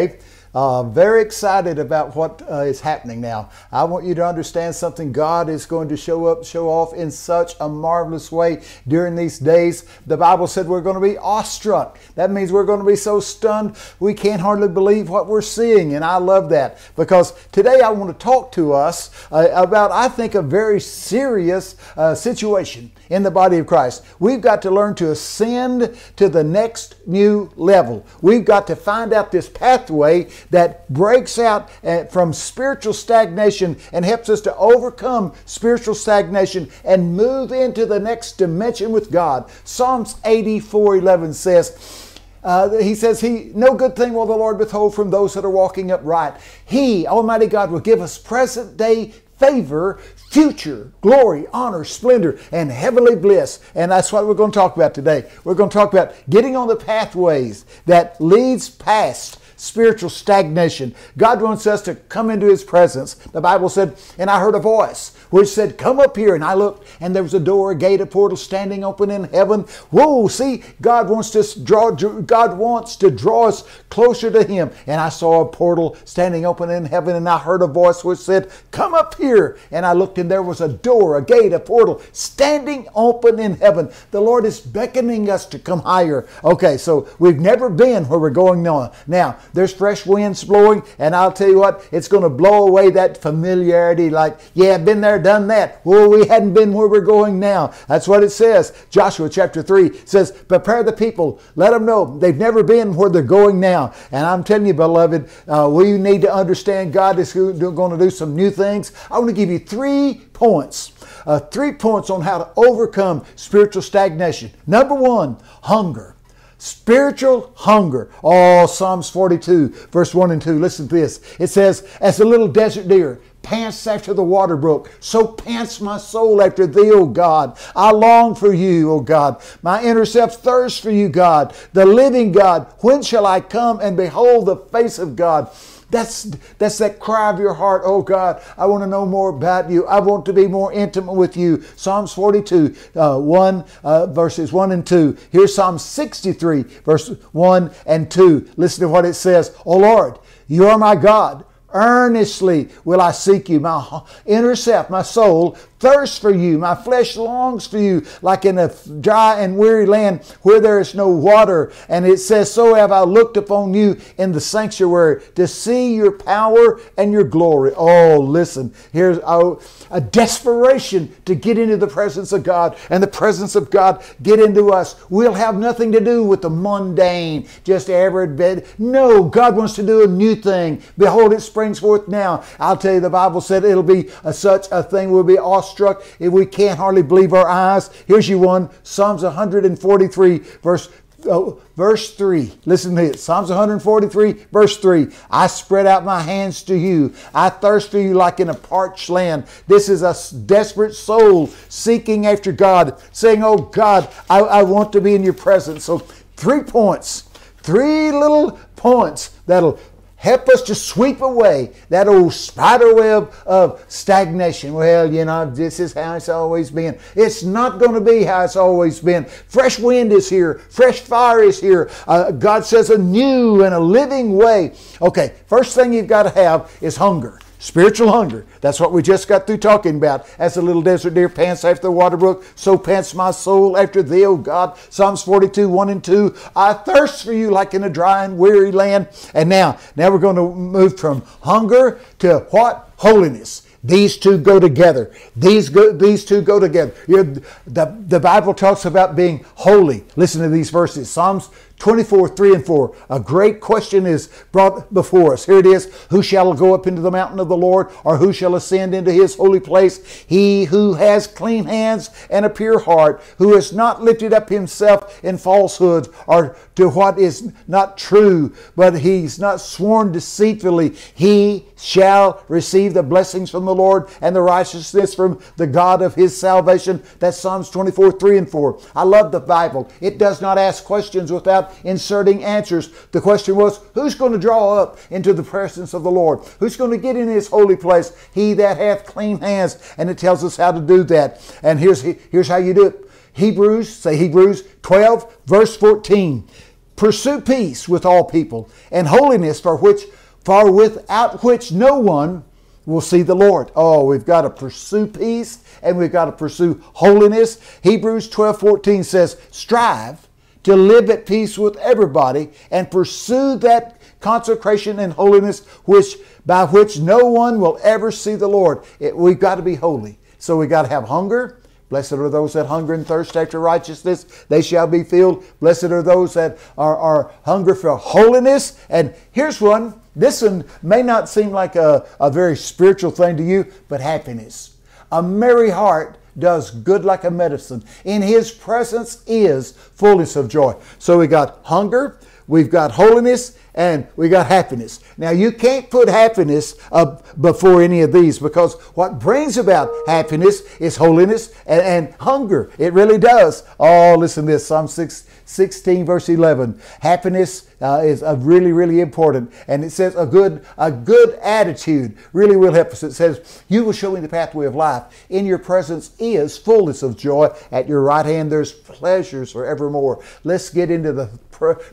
Okay? Uh, very excited about what uh, is happening now. I want you to understand something. God is going to show up, show off in such a marvelous way during these days. The Bible said we're going to be awestruck. That means we're going to be so stunned we can't hardly believe what we're seeing. And I love that because today I want to talk to us uh, about, I think, a very serious uh, situation in the body of Christ. We've got to learn to ascend to the next new level. We've got to find out this pathway that breaks out uh, from spiritual stagnation and helps us to overcome spiritual stagnation and move into the next dimension with God. Psalms 84 11 says, uh, he says, "He no good thing will the Lord withhold from those that are walking upright. He, Almighty God, will give us present day favor, future glory, honor, splendor, and heavenly bliss. And that's what we're going to talk about today. We're going to talk about getting on the pathways that leads past spiritual stagnation. God wants us to come into His presence. The Bible said, and I heard a voice which said, Come up here. And I looked, and there was a door, a gate, a portal standing open in heaven. Whoa, see, God wants to draw God wants to draw us closer to Him. And I saw a portal standing open in heaven, and I heard a voice which said, Come up here. And I looked, and there was a door, a gate, a portal standing open in heaven. The Lord is beckoning us to come higher. Okay, so we've never been where we're going now. Now, there's fresh winds blowing, and I'll tell you what, it's going to blow away that familiarity like, yeah, been there, done that. Well, we hadn't been where we're going now. That's what it says. Joshua chapter 3 says, prepare the people. Let them know they've never been where they're going now. And I'm telling you, beloved, uh, we need to understand God is going to do some new things. I want to give you three points. Uh, three points on how to overcome spiritual stagnation. Number one, hunger. Spiritual hunger. Oh, Psalms 42, verse 1 and 2. Listen to this. It says, As a little desert deer pants after the water brook, so pants my soul after thee, O God. I long for you, O God. My inner self thirsts for you, God, the living God. When shall I come and behold the face of God? That's, that's that cry of your heart. Oh God, I want to know more about you. I want to be more intimate with you. Psalms 42, uh, 1, uh, verses 1 and 2. Here's Psalm 63, verse 1 and 2. Listen to what it says. Oh Lord, you are my God. Earnestly will I seek you. My inner self, my soul thirsts for you. My flesh longs for you like in a dry and weary land where there is no water. And it says, So have I looked upon you in the sanctuary to see your power and your glory. Oh, listen, here's a, a desperation to get into the presence of God and the presence of God get into us. We'll have nothing to do with the mundane, just average bed. No, God wants to do a new thing. Behold, it springs forth now. I'll tell you, the Bible said it'll be a, such a thing will be awesome awestruck if we can't hardly believe our eyes. Here's you one Psalms 143, verse Oh, verse 3. Listen to this. Psalms 143, verse 3. I spread out my hands to you. I thirst for you like in a parched land. This is a desperate soul seeking after God, saying, Oh God, I, I want to be in your presence. So, three points, three little points that'll Help us to sweep away that old spider web of stagnation. Well, you know, this is how it's always been. It's not going to be how it's always been. Fresh wind is here, fresh fire is here. Uh, God says a new and a living way. Okay, first thing you've got to have is hunger. Spiritual hunger. That's what we just got through talking about. As the little desert deer pants after the water brook, so pants my soul after thee, O God. Psalms 42, 1 and 2. I thirst for you like in a dry and weary land. And now, now we're going to move from hunger to what? Holiness. These two go together. These go, these two go together. the, the Bible talks about being holy. Listen to these verses. Psalms 24, 3 and 4. A great question is brought before us. Here it is Who shall go up into the mountain of the Lord, or who shall ascend into his holy place? He who has clean hands and a pure heart, who has not lifted up himself in falsehood or to what is not true, but he's not sworn deceitfully. He shall receive the blessings from the Lord and the righteousness from the God of his salvation. That's Psalms 24, 3 and 4. I love the Bible. It does not ask questions without inserting answers. The question was, who's going to draw up into the presence of the Lord? Who's going to get in his holy place? He that hath clean hands. And it tells us how to do that. And here's, here's how you do it. Hebrews, say Hebrews 12, verse 14. pursue peace with all people and holiness for which for without which no one will see the Lord. Oh, we've got to pursue peace and we've got to pursue holiness. Hebrews 12 14 says, Strive to live at peace with everybody and pursue that consecration and holiness which by which no one will ever see the Lord. It, we've got to be holy. So we've got to have hunger. Blessed are those that hunger and thirst after righteousness, they shall be filled. Blessed are those that are, are hunger for holiness. And here's one this one may not seem like a, a very spiritual thing to you, but happiness. A merry heart does good like a medicine. In his presence is fullness of joy. So we got hunger, we've got holiness, and we got happiness. Now, you can't put happiness up before any of these because what brings about happiness is holiness and, and hunger. It really does. Oh, listen to this Psalm 6, 16, verse 11. Happiness uh, is uh, really, really important. And it says a good, a good attitude really will help us. It says, You will show me the pathway of life. In your presence is fullness of joy. At your right hand, there's pleasures forevermore. Let's get into the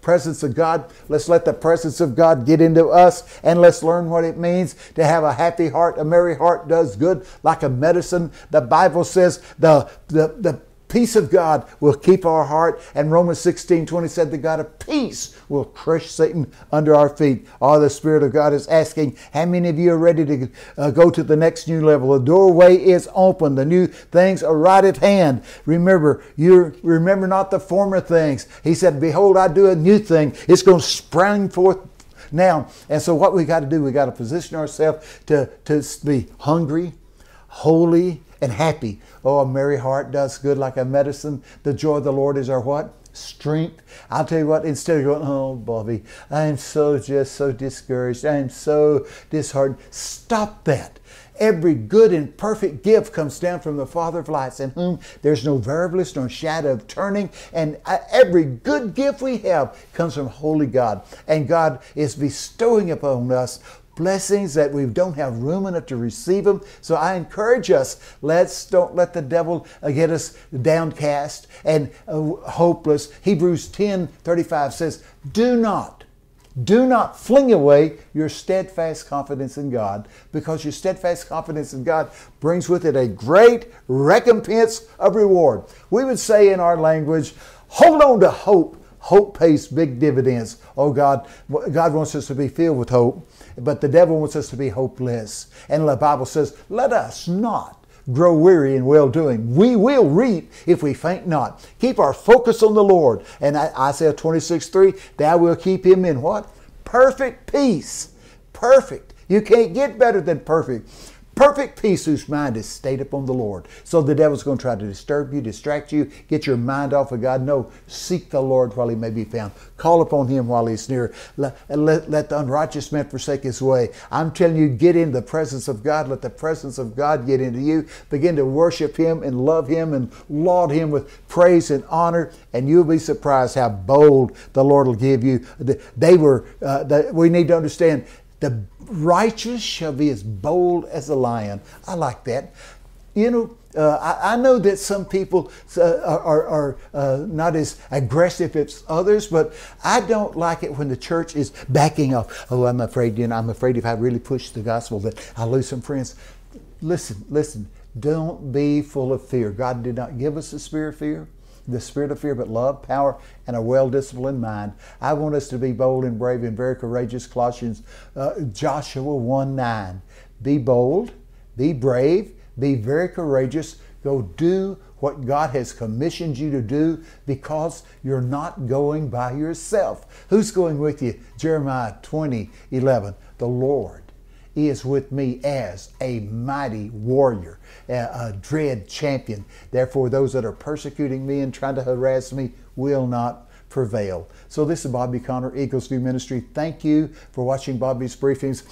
presence of God. Let's let the presence of God get into us and let's learn what it means to have a happy heart. A merry heart does good like a medicine. The Bible says the, the, the peace of God will keep our heart. And Romans 16 20 said, The God of peace will crush Satan under our feet. Oh, the Spirit of God is asking, How many of you are ready to uh, go to the next new level? The doorway is open. The new things are right at hand. Remember, you remember not the former things. He said, Behold, I do a new thing. It's going to spring forth now. And so, what we got to do, we got to position ourselves to, to be hungry, holy, and happy. Oh, a merry heart does good like a medicine. The joy of the Lord is our what? Strength. I'll tell you what, instead of going, oh, Bobby, I'm so just so discouraged. I'm so disheartened. Stop that. Every good and perfect gift comes down from the Father of lights, in whom there's no variableness nor shadow of turning. And uh, every good gift we have comes from Holy God. And God is bestowing upon us blessings that we don't have room enough to receive them. So I encourage us, let's don't let the devil uh, get us downcast and uh, hopeless. Hebrews 10 35 says, Do not, do not fling away your steadfast confidence in God, because your steadfast confidence in God brings with it a great recompense of reward. We would say in our language, hold on to hope. Hope pays big dividends. Oh God, God wants us to be filled with hope. But the devil wants us to be hopeless. And the Bible says, let us not grow weary in well doing. We will reap if we faint not. Keep our focus on the Lord. And Isaiah 26 3, thou will keep him in what? Perfect peace. Perfect. You can't get better than perfect. Perfect peace whose mind is stayed upon the Lord. So the devil's going to try to disturb you, distract you, get your mind off of God. No, seek the Lord while he may be found. Call upon him while he's near. Let, let, let the unrighteous man forsake his way. I'm telling you, get in the presence of God. Let the presence of God get into you. Begin to worship him and love him and laud him with praise and honor. And you'll be surprised how bold the Lord will give you. They were, uh, we need to understand the righteous shall be as bold as a lion. I like that. You know, uh, I, I, know that some people uh, are, are uh, not as aggressive as others, but I don't like it when the church is backing off. Oh, I'm afraid, you know, I'm afraid if I really push the gospel that I'll lose some friends. Listen, listen, don't be full of fear. God did not give us a spirit of fear, the spirit of fear, but love, power, and a well disciplined mind. I want us to be bold and brave and very courageous. Colossians, uh, Joshua 1 9. Be bold, be brave, be very courageous. Go do what God has commissioned you to do because you're not going by yourself. Who's going with you? Jeremiah 20 11. The Lord is with me as a mighty warrior, a, dread champion. Therefore, those that are persecuting me and trying to harass me will not prevail. So, this is Bobby Conner, Eagles View Ministry. Thank you for watching Bobby's briefings.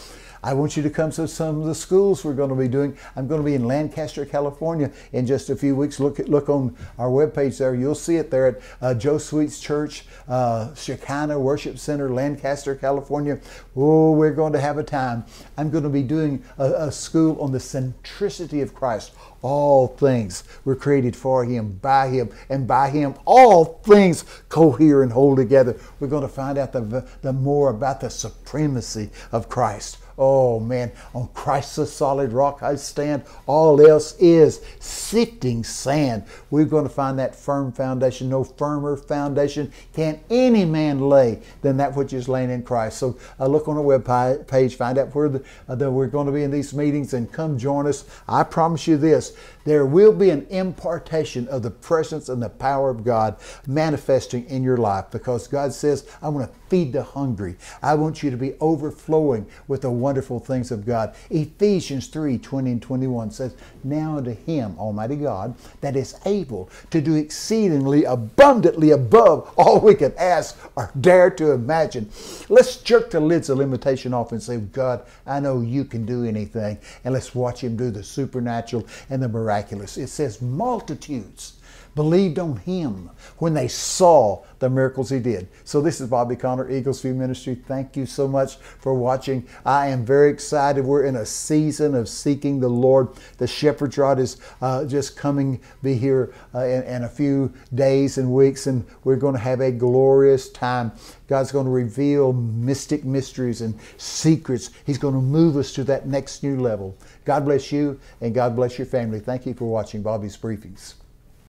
I want you to come to some of the schools we're going to be doing. I'm going to be in Lancaster, California in just a few weeks. Look look on our webpage there. You'll see it there at uh, Joe Sweet's Church, uh, Shekinah Worship Center, Lancaster, California. Oh, we're going to have a time. I'm going to be doing a, a school on the centricity of Christ all things were created for him, by him, and by him all things cohere and hold together. We're going to find out the, the more about the supremacy of Christ. Oh man, on Christ the solid rock I stand. All else is sifting sand. We're going to find that firm foundation. No firmer foundation can any man lay than that which is laying in Christ. So uh, look on the web page, find out where the, uh, we're going to be in these meetings, and come join us. I promise you this there will be an impartation of the presence and the power of God manifesting in your life because God says, I want to feed the hungry. I want you to be overflowing with the wonderful things of God. Ephesians 3 20 and 21 says, Now unto Him, Almighty God, that is able to do exceedingly abundantly above all we can ask or dare to imagine. Let's jerk the lids of limitation off and say, God, I know you can do anything. And let's watch Him do the supernatural and the miraculous. It says, multitudes believed on him when they saw the miracles he did. So this is Bobby Conner, Eagles View Ministry. Thank you so much for watching. I am very excited. We're in a season of seeking the Lord. The shepherd's rod is uh, just coming, be here uh, in, in a few days and weeks, and we're going to have a glorious time. God's going to reveal mystic mysteries and secrets. He's going to move us to that next new level. God bless you and God bless your family. Thank you for watching Bobby's Briefings.